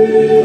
you.